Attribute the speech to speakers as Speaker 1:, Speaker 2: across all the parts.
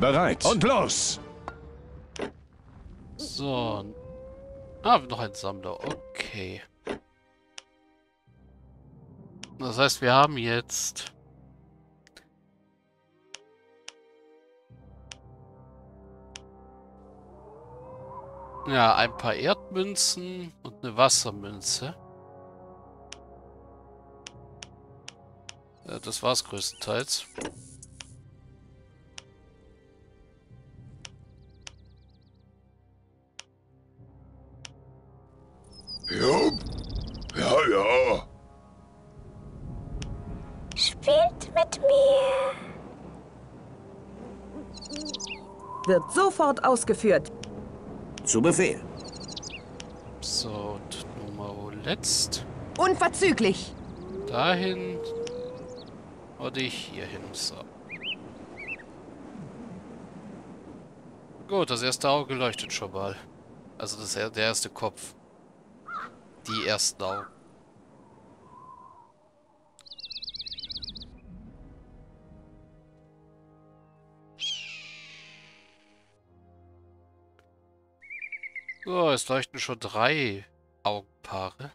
Speaker 1: Bereit. Und los!
Speaker 2: So. Ah, noch ein Sammler. Okay. Das heißt, wir haben jetzt... Ja, ein paar Erdmünzen und eine Wassermünze. Ja, das war's größtenteils.
Speaker 3: Sofort ausgeführt.
Speaker 4: Zu Befehl.
Speaker 2: So, und Nummer letzt.
Speaker 3: Unverzüglich.
Speaker 2: Dahin. Oder ich hier hin. So. Gut, das erste Auge leuchtet schon mal. Also das, der erste Kopf. Die ersten Augen. So, es leuchten schon drei Augenpaare.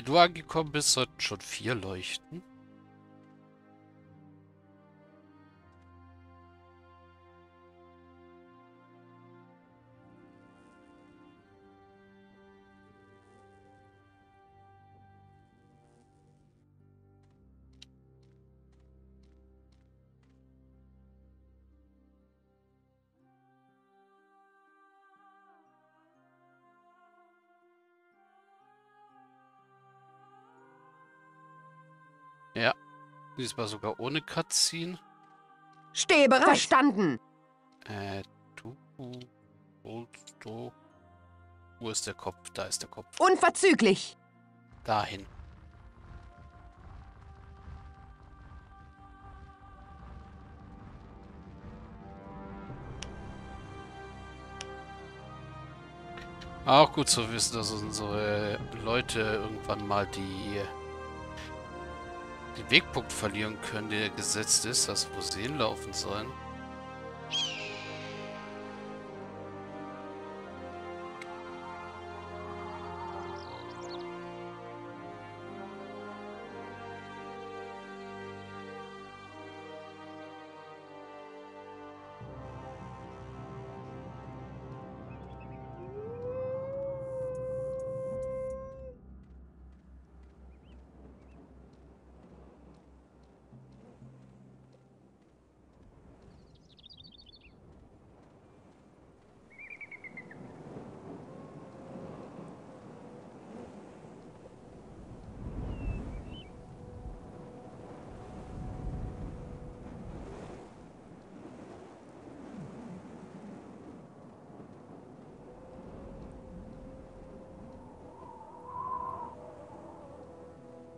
Speaker 2: Wenn du angekommen bist, sollten schon vier leuchten. Ja. Diesmal sogar ohne Cutscene.
Speaker 3: Stehe bereit. Verstanden.
Speaker 2: Äh, du. Holst du. Wo ist der Kopf? Da ist der Kopf.
Speaker 3: Unverzüglich.
Speaker 2: Dahin. Auch gut zu wissen, dass unsere Leute irgendwann mal die den Wegpunkt verlieren können, der gesetzt ist, dass wo sie hinlaufen sollen.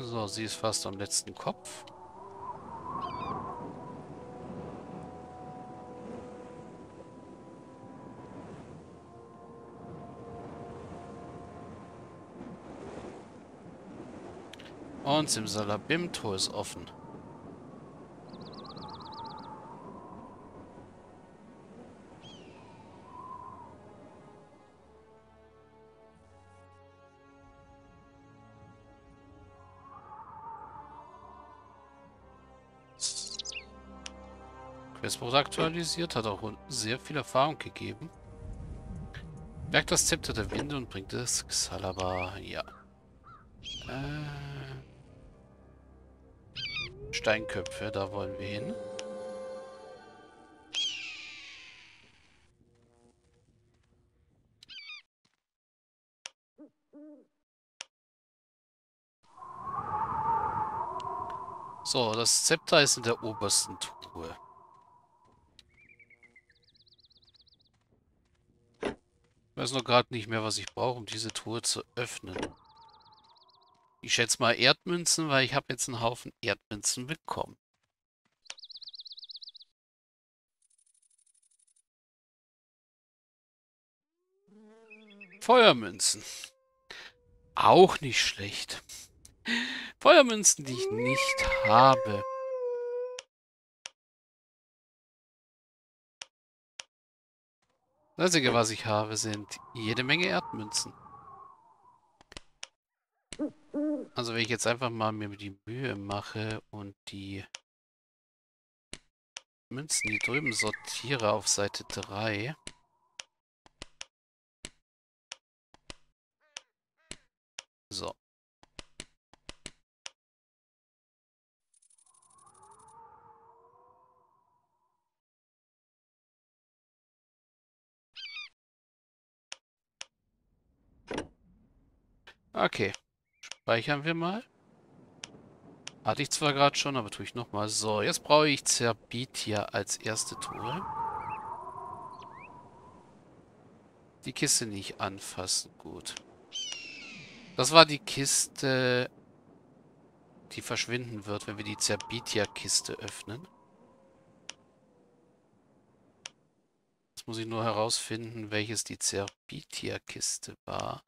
Speaker 2: So, sie ist fast am letzten Kopf. Und Simsalabim, Tor ist offen. Questbuch aktualisiert, hat auch sehr viel Erfahrung gegeben. Merkt das Zepter der Winde und bringt es Xalaba. Ja. Äh, Steinköpfe, da wollen wir hin. So, das Zepter ist in der obersten Truhe. Weiß noch gerade nicht mehr, was ich brauche, um diese Truhe zu öffnen. Ich schätze mal Erdmünzen, weil ich habe jetzt einen Haufen Erdmünzen bekommen. Feuermünzen. Auch nicht schlecht. Feuermünzen, die ich nicht habe. Das Einzige, was ich habe, sind jede Menge Erdmünzen. Also wenn ich jetzt einfach mal mir die Mühe mache und die Münzen hier drüben sortiere auf Seite 3. So. Okay. Speichern wir mal. Hatte ich zwar gerade schon, aber tue ich nochmal. So, jetzt brauche ich Zerbitia als erste Truhe. Die Kiste nicht anfassen. Gut. Das war die Kiste, die verschwinden wird, wenn wir die Zerbitia-Kiste öffnen. Jetzt muss ich nur herausfinden, welches die Zerbitia-Kiste war.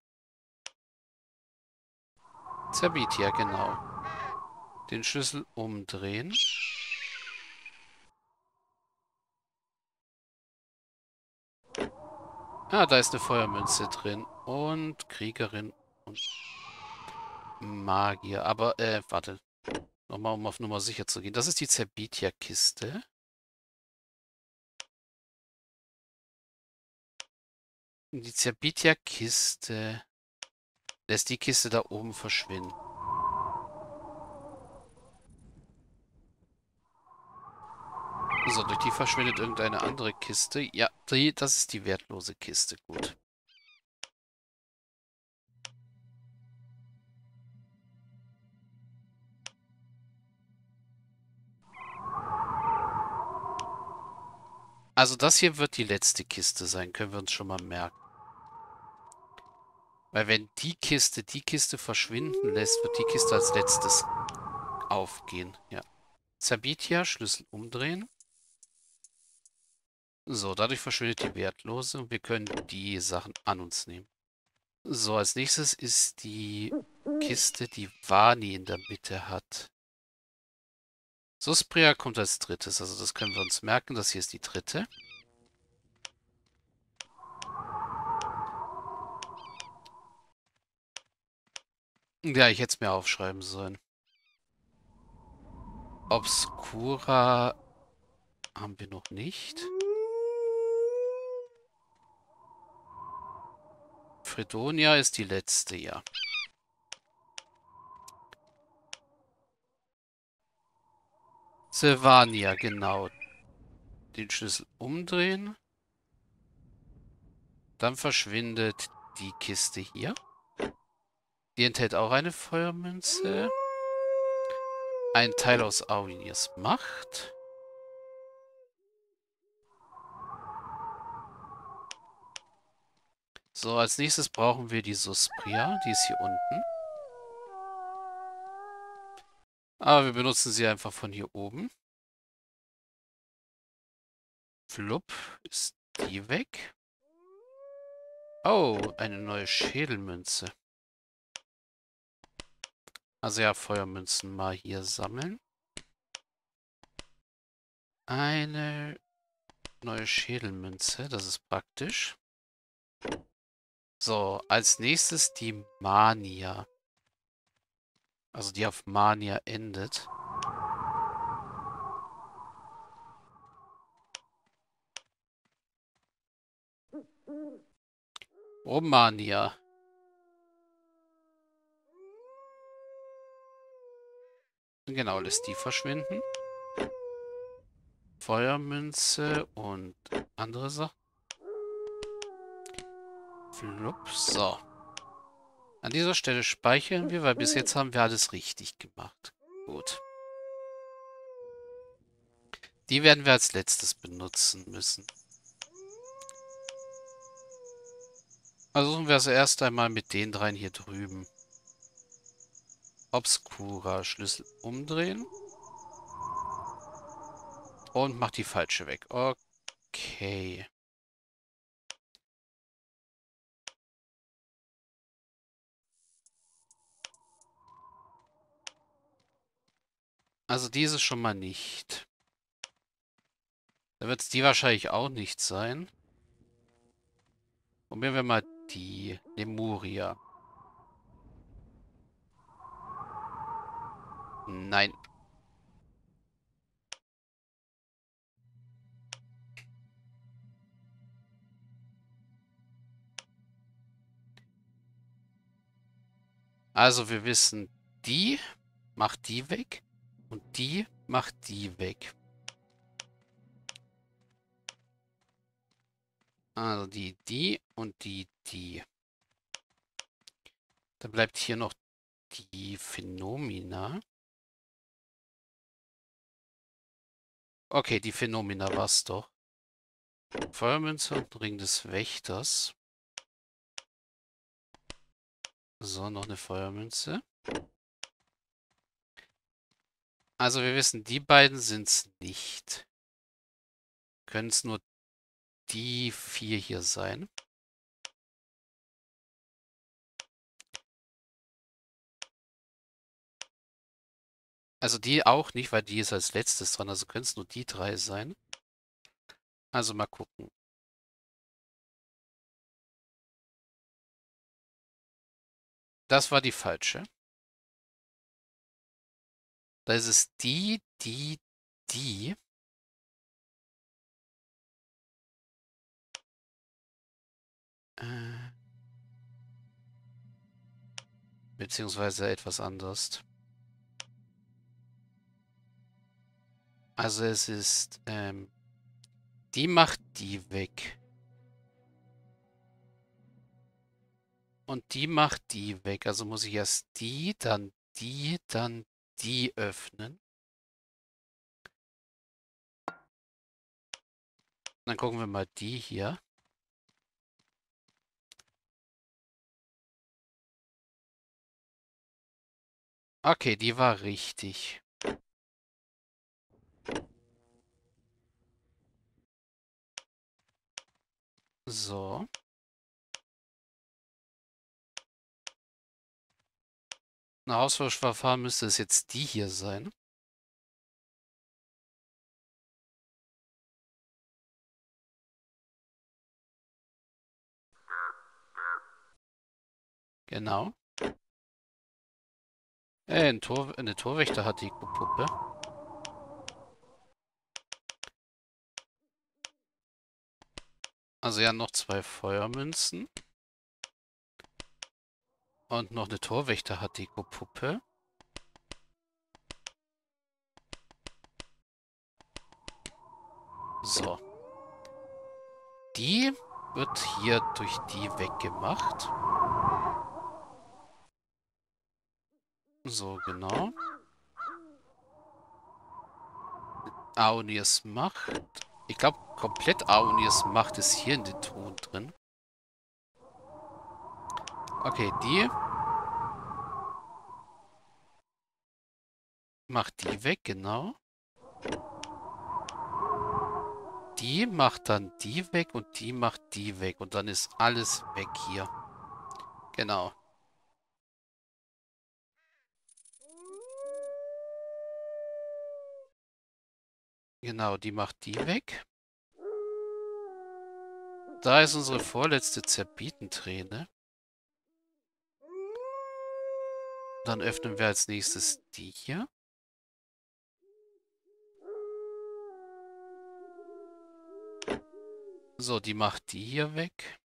Speaker 2: Zerbitia, genau. Den Schlüssel umdrehen. Ah, da ist eine Feuermünze drin. Und Kriegerin und Magier. Aber, äh, warte. Nochmal, um auf Nummer sicher zu gehen. Das ist die Zerbitia-Kiste. Die Zerbitia-Kiste lässt die Kiste da oben verschwinden. So, durch die verschwindet irgendeine andere Kiste. Ja, die, das ist die wertlose Kiste. Gut. Also das hier wird die letzte Kiste sein, können wir uns schon mal merken. Weil wenn die Kiste die Kiste verschwinden lässt, wird die Kiste als letztes aufgehen. Ja. Zabitia, Schlüssel umdrehen. So, dadurch verschwindet die Wertlose und wir können die Sachen an uns nehmen. So, als nächstes ist die Kiste, die Vani in der Mitte hat. Suspria kommt als drittes, also das können wir uns merken. Das hier ist die dritte. Ja, ich hätte es mir aufschreiben sollen. Obscura haben wir noch nicht. Fredonia ist die letzte, ja. Sylvania, genau. Den Schlüssel umdrehen. Dann verschwindet die Kiste hier. Die enthält auch eine Feuermünze. Ein Teil aus Auriniers Macht. So, als nächstes brauchen wir die Suspria. Die ist hier unten. Aber wir benutzen sie einfach von hier oben. Flupp, ist die weg? Oh, eine neue Schädelmünze. Also ja, Feuermünzen mal hier sammeln. Eine neue Schädelmünze, das ist praktisch. So, als nächstes die Mania. Also die auf Mania endet. Romania. Genau, lässt die verschwinden. Feuermünze und andere Sachen. Flup, so. An dieser Stelle speichern wir, weil bis jetzt haben wir alles richtig gemacht. Gut. Die werden wir als letztes benutzen müssen. Versuchen wir es erst einmal mit den dreien hier drüben. Obscura. Schlüssel umdrehen. Und macht die falsche weg. Okay. Also diese schon mal nicht. Da wird es die wahrscheinlich auch nicht sein. Probieren wir mal die Lemuria. Nein. Also wir wissen, die macht die weg und die macht die weg. Also die, die und die, die. Dann bleibt hier noch die Phänomena. Okay, die Phänomena war es doch. Feuermünze und Ring des Wächters. So, noch eine Feuermünze. Also wir wissen, die beiden sind es nicht. Können es nur die vier hier sein. Also die auch nicht, weil die ist als letztes dran. Also können es nur die drei sein. Also mal gucken. Das war die falsche. Da ist es die, die, die. Äh, beziehungsweise etwas anders. Also es ist, ähm, die macht die weg. Und die macht die weg. Also muss ich erst die, dann die, dann die öffnen. Dann gucken wir mal die hier. Okay, die war richtig. So. Ein Hausverfahren müsste es jetzt die hier sein. Genau. Äh, ein Tor, eine Torwächter hat die Puppe. Also ja, noch zwei Feuermünzen. Und noch eine Torwächter hat die Puppe. So. Die wird hier durch die weggemacht. So, genau. Aonirs Macht. Ich glaube, komplett Aonirs Macht ist hier in den Ton drin. Okay, die. Macht die weg, genau. Die macht dann die weg und die macht die weg. Und dann ist alles weg hier. Genau. Genau, die macht die weg. Da ist unsere vorletzte Zerbitenträne. Dann öffnen wir als nächstes die hier. So, die macht die hier weg.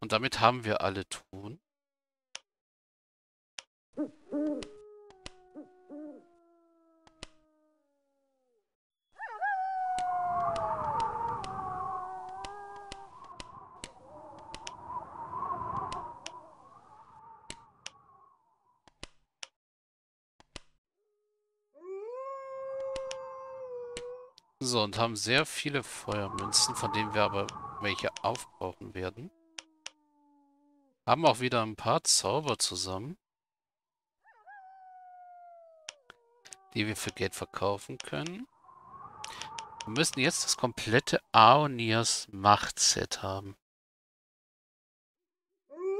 Speaker 2: Und damit haben wir alle Truhen. So, und haben sehr viele Feuermünzen, von denen wir aber welche aufbrauchen werden. Haben auch wieder ein paar Zauber zusammen. Die wir für Geld verkaufen können. Wir müssen jetzt das komplette Aonias Machtset haben.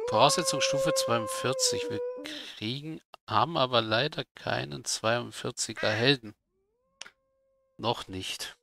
Speaker 2: Voraussetzung Stufe 42. Wir kriegen, haben aber leider keinen 42er Helden. Noch nicht.